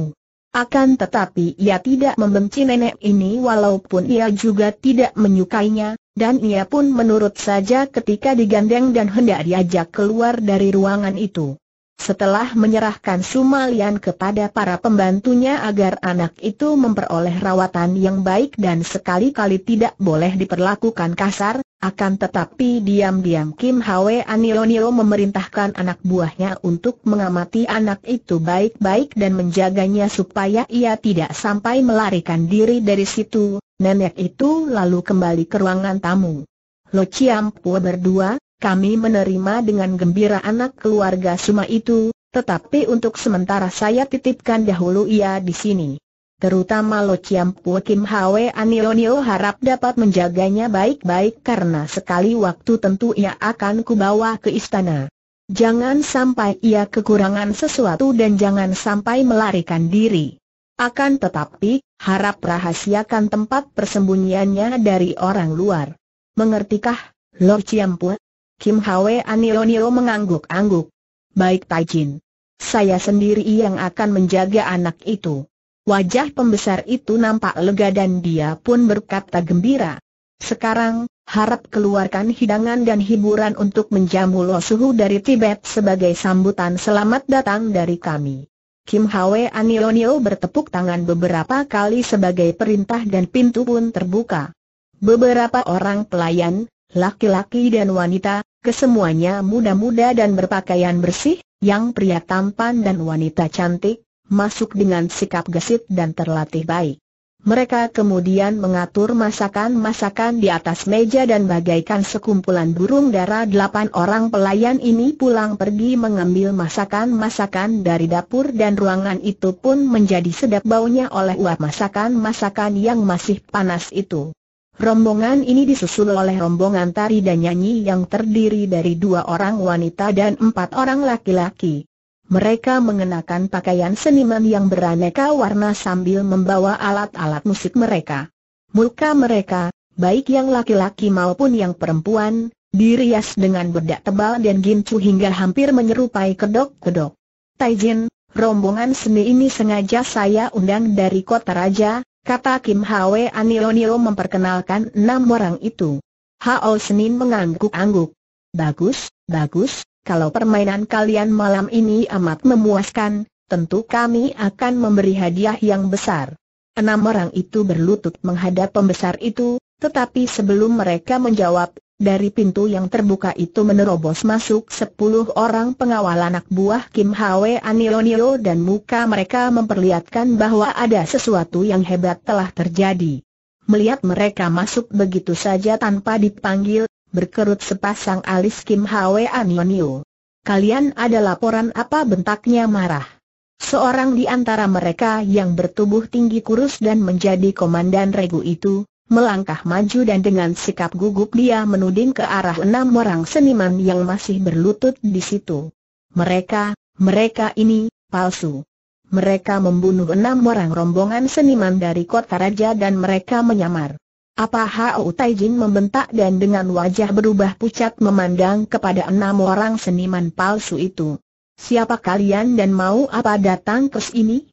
Akan tetapi ia tidak membenci nenek ini walaupun ia juga tidak menyukainya, dan ia pun menurut saja ketika digandeng dan hendak diajak keluar dari ruangan itu. Setelah menyerahkan Sumalian kepada para pembantunya agar anak itu memperoleh rawatan yang baik dan sekali-kali tidak boleh diperlakukan kasar, akan tetapi diam-diam Kim Hwe Anilonio memerintahkan anak buahnya untuk mengamati anak itu baik-baik dan menjaganya supaya ia tidak sampai melarikan diri dari situ. Nenek itu lalu kembali ke ruangan tamu. Lo Chiam berdua, kami menerima dengan gembira anak keluarga Suma itu, tetapi untuk sementara saya titipkan dahulu ia di sini. Terutama Lo Chiam Pu Kim Hwe Anionio harap dapat menjaganya baik-baik karena sekali waktu tentu ia akan kubawa ke istana. Jangan sampai ia kekurangan sesuatu dan jangan sampai melarikan diri. Akan tetapi, harap rahasiakan tempat persembunyiannya dari orang luar. Mengertikah, Lord Chiampu? Kim Hwe Anionio mengangguk-angguk. Baik Taijin. Saya sendiri yang akan menjaga anak itu. Wajah pembesar itu nampak lega dan dia pun berkata gembira. Sekarang, harap keluarkan hidangan dan hiburan untuk menjamu lo suhu dari Tibet sebagai sambutan selamat datang dari kami. Kim Hwe Anionio bertepuk tangan beberapa kali sebagai perintah dan pintu pun terbuka. Beberapa orang pelayan, laki-laki dan wanita, kesemuanya muda-muda dan berpakaian bersih, yang pria tampan dan wanita cantik, masuk dengan sikap gesit dan terlatih baik. Mereka kemudian mengatur masakan-masakan di atas meja dan bagaikan sekumpulan burung dara delapan orang pelayan ini pulang pergi mengambil masakan-masakan dari dapur dan ruangan itu pun menjadi sedap baunya oleh uap masakan-masakan yang masih panas itu. Rombongan ini disusul oleh rombongan tari dan nyanyi yang terdiri dari dua orang wanita dan empat orang laki-laki. Mereka mengenakan pakaian seniman yang beraneka warna sambil membawa alat-alat musik mereka. Muka mereka, baik yang laki-laki maupun yang perempuan, dirias dengan bedak tebal dan gincu hingga hampir menyerupai kedok-kedok. Taijin, rombongan seni ini sengaja saya undang dari kota raja, kata Kim Hwe Anilonio memperkenalkan enam orang itu. Hao Senin mengangguk-angguk. Bagus, bagus, kalau permainan kalian malam ini amat memuaskan, tentu kami akan memberi hadiah yang besar. Enam orang itu berlutut menghadap pembesar itu, tetapi sebelum mereka menjawab, dari pintu yang terbuka itu menerobos masuk sepuluh orang pengawal anak buah Kim Hwe Anilonio dan muka mereka memperlihatkan bahwa ada sesuatu yang hebat telah terjadi. Melihat mereka masuk begitu saja tanpa dipanggil, berkerut sepasang alis Kim Hwe Anilonio. Kalian ada laporan apa bentaknya marah. Seorang di antara mereka yang bertubuh tinggi kurus dan menjadi komandan regu itu, melangkah maju dan dengan sikap gugup dia menuding ke arah enam orang seniman yang masih berlutut di situ. Mereka, mereka ini, palsu. Mereka membunuh enam orang rombongan seniman dari kota raja dan mereka menyamar. Apa Hao Taijin membentak dan dengan wajah berubah pucat memandang kepada enam orang seniman palsu itu. Siapa kalian dan mau apa datang ke sini?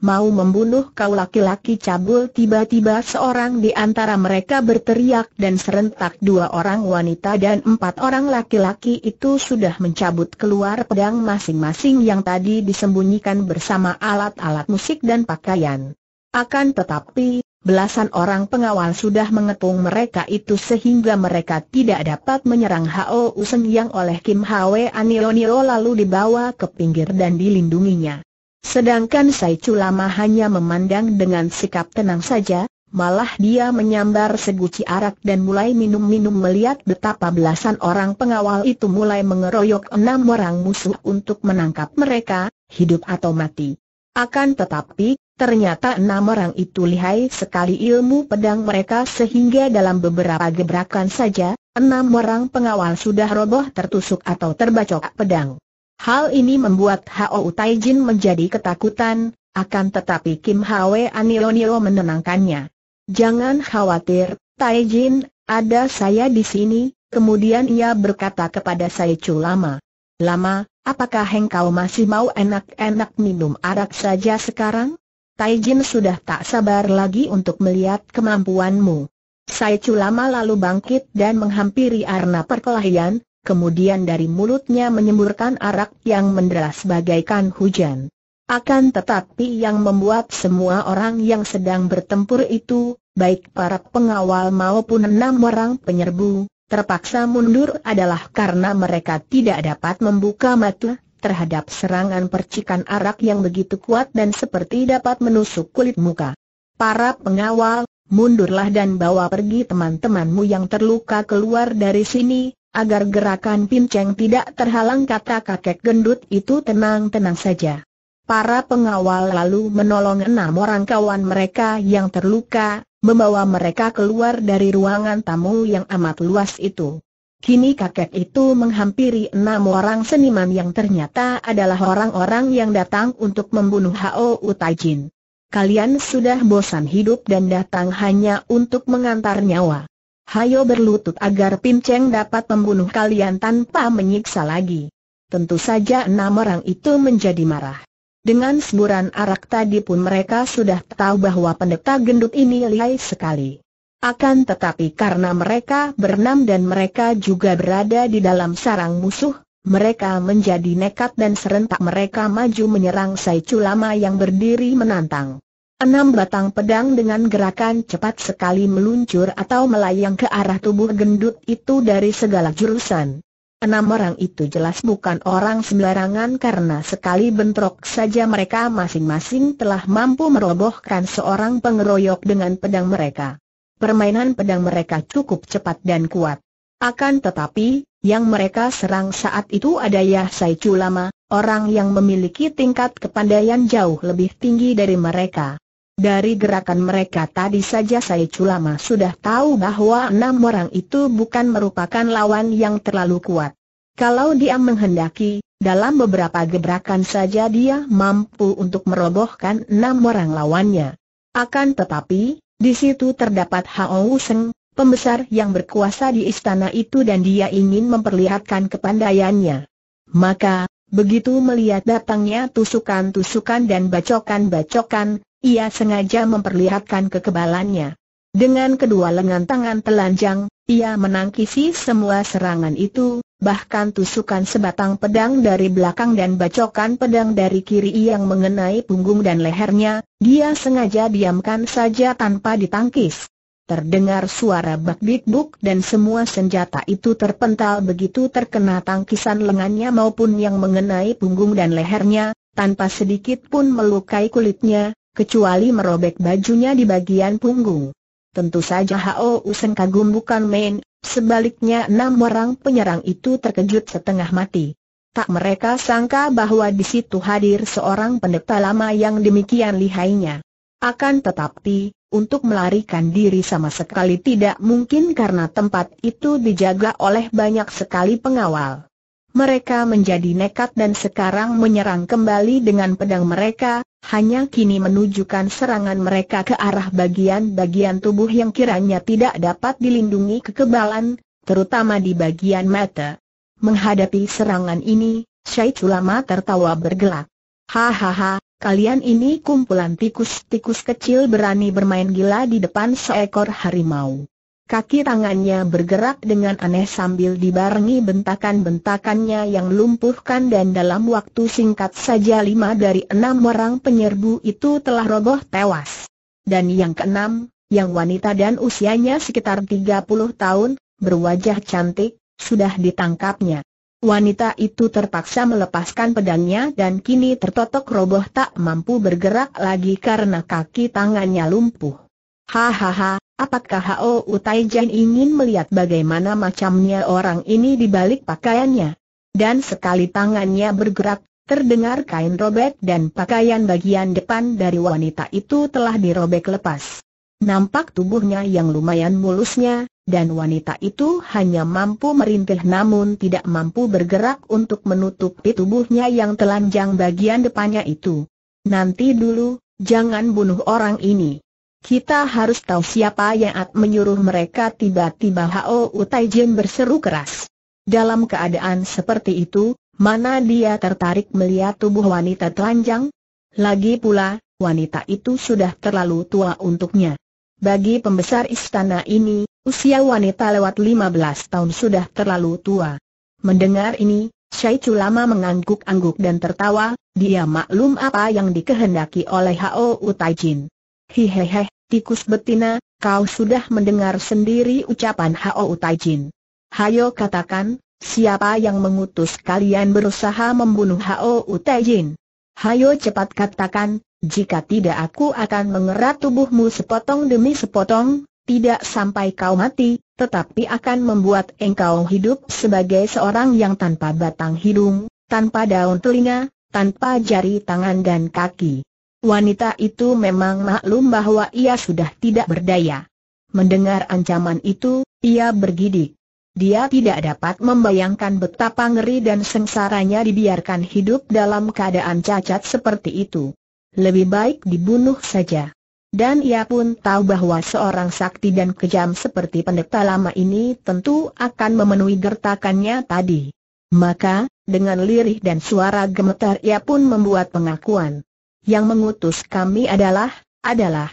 Mau membunuh kau laki-laki cabul tiba-tiba seorang di antara mereka berteriak dan serentak dua orang wanita dan empat orang laki-laki itu sudah mencabut keluar pedang masing-masing yang tadi disembunyikan bersama alat-alat musik dan pakaian. Akan tetapi, belasan orang pengawal sudah mengepung mereka itu sehingga mereka tidak dapat menyerang Hao Useng yang oleh Kim Hwe Aniloniro lalu dibawa ke pinggir dan dilindunginya. Sedangkan Saicu Lama hanya memandang dengan sikap tenang saja, malah dia menyambar seguci arak dan mulai minum-minum melihat betapa belasan orang pengawal itu mulai mengeroyok enam orang musuh untuk menangkap mereka, hidup atau mati. Akan tetapi, ternyata enam orang itu lihai sekali ilmu pedang mereka sehingga dalam beberapa gebrakan saja, enam orang pengawal sudah roboh tertusuk atau terbacok pedang. Hal ini membuat Hao Taijin menjadi ketakutan, akan tetapi Kim Hwe Anilonio menenangkannya. Jangan khawatir, Taijin, ada saya di sini, kemudian ia berkata kepada saya Lama. Lama, apakah engkau masih mau enak-enak minum arak saja sekarang? Taijin sudah tak sabar lagi untuk melihat kemampuanmu. Sai Lama lalu bangkit dan menghampiri arna perkelahian, kemudian dari mulutnya menyemburkan arak yang menderas bagaikan hujan. Akan tetapi yang membuat semua orang yang sedang bertempur itu, baik para pengawal maupun enam orang penyerbu, terpaksa mundur adalah karena mereka tidak dapat membuka mata terhadap serangan percikan arak yang begitu kuat dan seperti dapat menusuk kulit muka. Para pengawal, Mundurlah dan bawa pergi teman-temanmu yang terluka keluar dari sini, agar gerakan pinceng tidak terhalang kata kakek gendut itu tenang-tenang saja. Para pengawal lalu menolong enam orang kawan mereka yang terluka, membawa mereka keluar dari ruangan tamu yang amat luas itu. Kini kakek itu menghampiri enam orang seniman yang ternyata adalah orang-orang yang datang untuk membunuh Hao Utajin. Kalian sudah bosan hidup dan datang hanya untuk mengantar nyawa. Hayo berlutut agar Pinceng dapat membunuh kalian tanpa menyiksa lagi. Tentu saja enam orang itu menjadi marah. Dengan semburan arak tadi pun mereka sudah tahu bahwa pendeta gendut ini lihai sekali. Akan tetapi karena mereka berenam dan mereka juga berada di dalam sarang musuh, mereka menjadi nekat dan serentak mereka maju menyerang Saicu Lama yang berdiri menantang. Enam batang pedang dengan gerakan cepat sekali meluncur atau melayang ke arah tubuh gendut itu dari segala jurusan. Enam orang itu jelas bukan orang sembarangan karena sekali bentrok saja mereka masing-masing telah mampu merobohkan seorang pengeroyok dengan pedang mereka. Permainan pedang mereka cukup cepat dan kuat. Akan tetapi, yang mereka serang saat itu ada Yahsai Lama, orang yang memiliki tingkat kepandaian jauh lebih tinggi dari mereka. Dari gerakan mereka tadi saja saya Lama sudah tahu bahwa enam orang itu bukan merupakan lawan yang terlalu kuat. Kalau dia menghendaki, dalam beberapa gebrakan saja dia mampu untuk merobohkan enam orang lawannya. Akan tetapi, di situ terdapat Hao Seng, pembesar yang berkuasa di istana itu dan dia ingin memperlihatkan kepandaiannya. Maka, begitu melihat datangnya tusukan-tusukan dan bacokan-bacokan, ia sengaja memperlihatkan kekebalannya. Dengan kedua lengan tangan telanjang, ia menangkisi semua serangan itu, bahkan tusukan sebatang pedang dari belakang dan bacokan pedang dari kiri yang mengenai punggung dan lehernya, dia sengaja diamkan saja tanpa ditangkis. Terdengar suara bak-bik-buk dan semua senjata itu terpental begitu terkena tangkisan lengannya maupun yang mengenai punggung dan lehernya, tanpa sedikit pun melukai kulitnya, kecuali merobek bajunya di bagian punggung. Tentu saja Hao Usen kagum bukan main, sebaliknya enam orang penyerang itu terkejut setengah mati. Tak mereka sangka bahwa di situ hadir seorang pendeta lama yang demikian lihainya. Akan tetapi, untuk melarikan diri sama sekali tidak mungkin karena tempat itu dijaga oleh banyak sekali pengawal. Mereka menjadi nekat dan sekarang menyerang kembali dengan pedang mereka, hanya kini menunjukkan serangan mereka ke arah bagian-bagian tubuh yang kiranya tidak dapat dilindungi kekebalan, terutama di bagian mata. Menghadapi serangan ini, Syed Ulama tertawa bergelak. Hahaha, Kalian ini kumpulan tikus-tikus kecil berani bermain gila di depan seekor harimau. Kaki tangannya bergerak dengan aneh sambil dibarengi bentakan-bentakannya yang lumpuhkan dan dalam waktu singkat saja lima dari enam orang penyerbu itu telah roboh tewas. Dan yang keenam, yang wanita dan usianya sekitar 30 tahun, berwajah cantik, sudah ditangkapnya. Wanita itu terpaksa melepaskan pedangnya dan kini tertotok roboh tak mampu bergerak lagi karena kaki tangannya lumpuh. Hahaha, apakah Hao Utaijan ingin melihat bagaimana macamnya orang ini di balik pakaiannya? Dan sekali tangannya bergerak, terdengar kain robek dan pakaian bagian depan dari wanita itu telah dirobek lepas. Nampak tubuhnya yang lumayan mulusnya, dan wanita itu hanya mampu merintih namun tidak mampu bergerak untuk menutupi tubuhnya yang telanjang bagian depannya itu. Nanti dulu, jangan bunuh orang ini. Kita harus tahu siapa yang akan menyuruh mereka tiba-tiba Hao Utaijin berseru keras. Dalam keadaan seperti itu, mana dia tertarik melihat tubuh wanita telanjang? Lagi pula, wanita itu sudah terlalu tua untuknya. Bagi pembesar istana ini, usia wanita lewat 15 tahun sudah terlalu tua. Mendengar ini, Syai Lama mengangguk-angguk dan tertawa, dia maklum apa yang dikehendaki oleh Hao Utaijin. Hihehe, tikus betina, kau sudah mendengar sendiri ucapan Hao Utaijin. Hayo katakan, siapa yang mengutus kalian berusaha membunuh Hao Utaijin? Hayo cepat katakan, jika tidak aku akan mengerat tubuhmu sepotong demi sepotong, tidak sampai kau mati, tetapi akan membuat engkau hidup sebagai seorang yang tanpa batang hidung, tanpa daun telinga, tanpa jari tangan dan kaki. Wanita itu memang maklum bahwa ia sudah tidak berdaya. Mendengar ancaman itu, ia bergidik. Dia tidak dapat membayangkan betapa ngeri dan sengsaranya dibiarkan hidup dalam keadaan cacat seperti itu lebih baik dibunuh saja. Dan ia pun tahu bahwa seorang sakti dan kejam seperti pendeta lama ini tentu akan memenuhi gertakannya tadi. Maka, dengan lirih dan suara gemetar ia pun membuat pengakuan. Yang mengutus kami adalah, adalah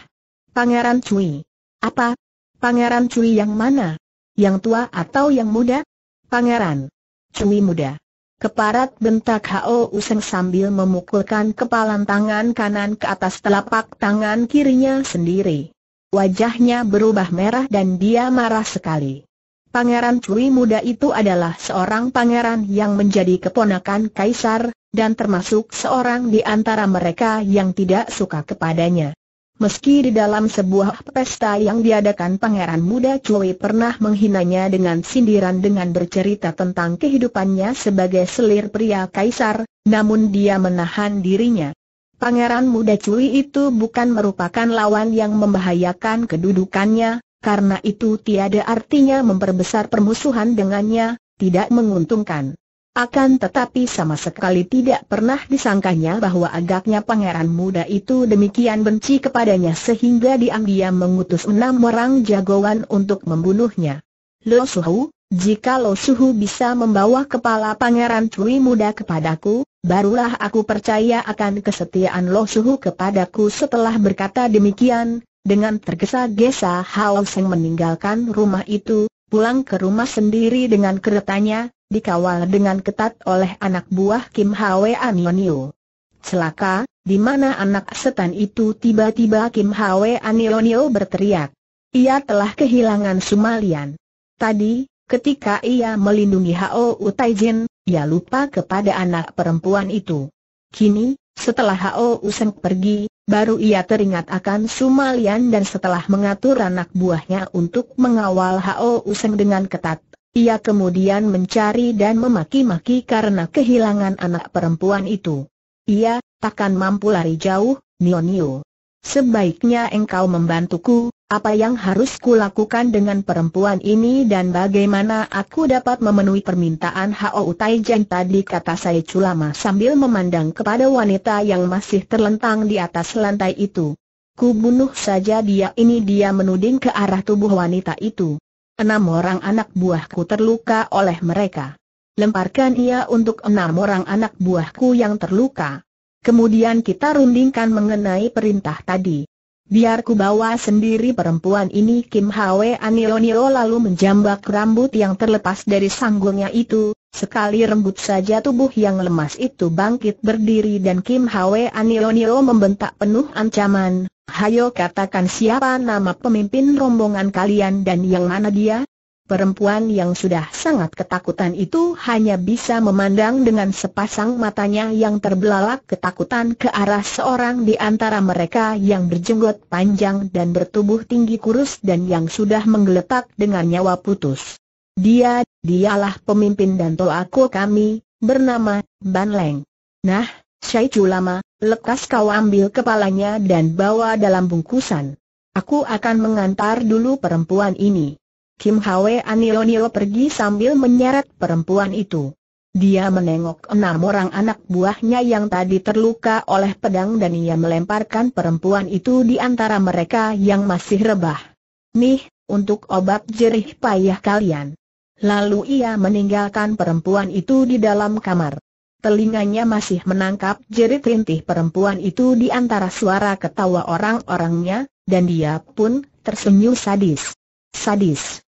Pangeran Cui. Apa? Pangeran Cui yang mana? Yang tua atau yang muda? Pangeran Cui muda. Keparat bentak Hao Useng sambil memukulkan kepala tangan kanan ke atas telapak tangan kirinya sendiri. Wajahnya berubah merah dan dia marah sekali. Pangeran Cui muda itu adalah seorang pangeran yang menjadi keponakan kaisar, dan termasuk seorang di antara mereka yang tidak suka kepadanya. Meski di dalam sebuah pesta yang diadakan Pangeran Muda Chloe pernah menghinanya dengan sindiran dengan bercerita tentang kehidupannya sebagai selir pria kaisar, namun dia menahan dirinya. Pangeran Muda Chloe itu bukan merupakan lawan yang membahayakan kedudukannya, karena itu tiada artinya memperbesar permusuhan dengannya, tidak menguntungkan. Akan tetapi sama sekali tidak pernah disangkanya bahwa agaknya pangeran muda itu demikian benci kepadanya sehingga diam-diam mengutus enam orang jagoan untuk membunuhnya. Lo Suhu, jika Lo Suhu bisa membawa kepala pangeran Cui muda kepadaku, barulah aku percaya akan kesetiaan Lo Suhu kepadaku setelah berkata demikian, dengan tergesa-gesa Hao Seng meninggalkan rumah itu, pulang ke rumah sendiri dengan keretanya, dikawal dengan ketat oleh anak buah Kim Hwe Anionio. Celaka, di mana anak setan itu tiba-tiba Kim Hwe Anionio berteriak. Ia telah kehilangan Sumalian. Tadi, ketika ia melindungi Hao Utaijin, ia lupa kepada anak perempuan itu. Kini, setelah Hao Useng pergi, baru ia teringat akan Sumalian dan setelah mengatur anak buahnya untuk mengawal Hao Useng dengan ketat, ia kemudian mencari dan memaki-maki karena kehilangan anak perempuan itu. Ia takkan mampu lari jauh, Nionio. Sebaiknya engkau membantuku, apa yang harus kulakukan dengan perempuan ini dan bagaimana aku dapat memenuhi permintaan Hao Taijan tadi kata saya culama sambil memandang kepada wanita yang masih terlentang di atas lantai itu. Ku bunuh saja dia ini dia menuding ke arah tubuh wanita itu enam orang anak buahku terluka oleh mereka. Lemparkan ia untuk enam orang anak buahku yang terluka. Kemudian kita rundingkan mengenai perintah tadi. Biar ku bawa sendiri perempuan ini Kim Hwe Anilonio lalu menjambak rambut yang terlepas dari sanggulnya itu, sekali rembut saja tubuh yang lemas itu bangkit berdiri dan Kim Hwe Anilonio membentak penuh ancaman, Hayo katakan siapa nama pemimpin rombongan kalian dan yang mana dia? Perempuan yang sudah sangat ketakutan itu hanya bisa memandang dengan sepasang matanya yang terbelalak ketakutan ke arah seorang di antara mereka yang berjenggot panjang dan bertubuh tinggi kurus dan yang sudah menggeletak dengan nyawa putus. Dia, dialah pemimpin dan toaku kami, bernama Ban Leng. Nah, Syai Lama, lekas kau ambil kepalanya dan bawa dalam bungkusan. Aku akan mengantar dulu perempuan ini. Kim Hwe Anionio pergi sambil menyeret perempuan itu. Dia menengok enam orang anak buahnya yang tadi terluka oleh pedang dan ia melemparkan perempuan itu di antara mereka yang masih rebah. Nih, untuk obat jerih payah kalian. Lalu ia meninggalkan perempuan itu di dalam kamar. Telinganya masih menangkap jerit rintih perempuan itu di antara suara ketawa orang-orangnya, dan dia pun tersenyum sadis. Sadis.